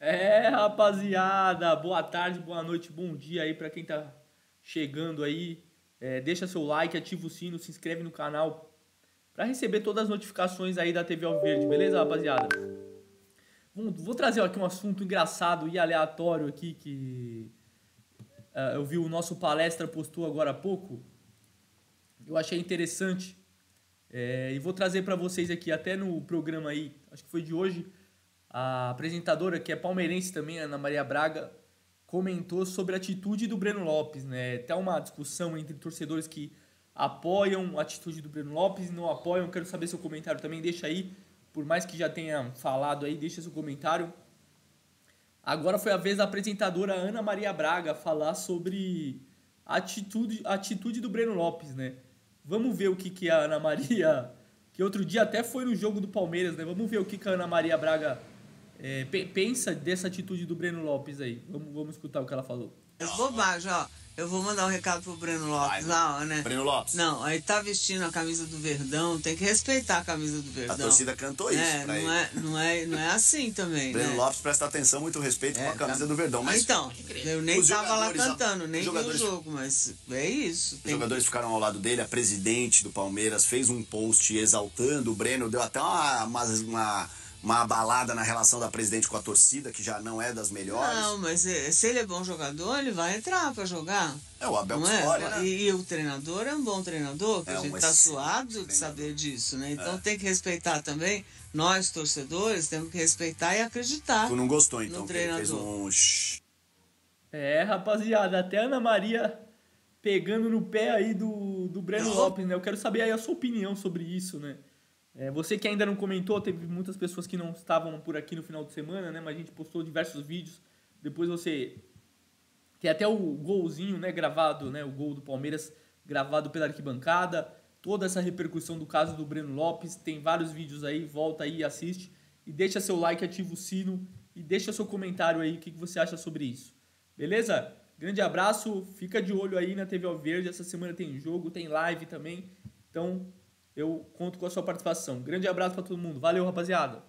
É, rapaziada, boa tarde, boa noite, bom dia aí para quem tá chegando aí. É, deixa seu like, ativa o sino, se inscreve no canal para receber todas as notificações aí da TV Alverde, beleza, rapaziada? Vou, vou trazer aqui um assunto engraçado e aleatório aqui que uh, eu vi o nosso palestra postou agora há pouco. Eu achei interessante é, e vou trazer para vocês aqui até no programa aí, acho que foi de hoje a apresentadora, que é palmeirense também, Ana Maria Braga, comentou sobre a atitude do Breno Lopes, né? Até uma discussão entre torcedores que apoiam a atitude do Breno Lopes não apoiam. Quero saber seu comentário também, deixa aí. Por mais que já tenha falado aí, deixa seu comentário. Agora foi a vez da apresentadora Ana Maria Braga falar sobre a atitude, a atitude do Breno Lopes, né? Vamos ver o que, que a Ana Maria, que outro dia até foi no jogo do Palmeiras, né? Vamos ver o que, que a Ana Maria Braga é, pensa dessa atitude do Breno Lopes aí? Vamos, vamos escutar o que ela falou. É bobagem, ó. Eu vou mandar um recado pro Breno Lopes lá, né? Breno Lopes. Não, aí tá vestindo a camisa do Verdão, tem que respeitar a camisa do Verdão. A torcida cantou isso é, pra não ele. É, não, é, não é assim também, Breno né? Lopes presta atenção, muito respeito é, com a camisa tá... do Verdão. Mas então, eu nem tava lá cantando, nem jogadores... vi o jogo, mas é isso. Os jogadores que... ficaram ao lado dele, a presidente do Palmeiras fez um post exaltando o Breno, deu até uma, uma, uma uma abalada na relação da presidente com a torcida, que já não é das melhores. Não, mas eh, se ele é bom jogador, ele vai entrar para jogar. É, o Abel não é? né? E, e, o treinador é um bom treinador, que é, a gente tá suado de saber disso, né? Então é. tem que respeitar também. Nós, torcedores, temos que respeitar e acreditar. Tu não gostou, então, que ele fez um... É, rapaziada, até a Ana Maria pegando no pé aí do, do Breno Lopes, né? Eu quero saber aí a sua opinião sobre isso, né? É, você que ainda não comentou, teve muitas pessoas que não estavam por aqui no final de semana, né? Mas a gente postou diversos vídeos. Depois você tem até o golzinho, né? Gravado, né? O gol do Palmeiras gravado pela arquibancada. Toda essa repercussão do caso do Breno Lopes. Tem vários vídeos aí. Volta aí assiste. E deixa seu like, ativa o sino. E deixa seu comentário aí. O que você acha sobre isso. Beleza? Grande abraço. Fica de olho aí na TV Alverde. Essa semana tem jogo, tem live também. Então, eu conto com a sua participação. Grande abraço para todo mundo. Valeu, rapaziada.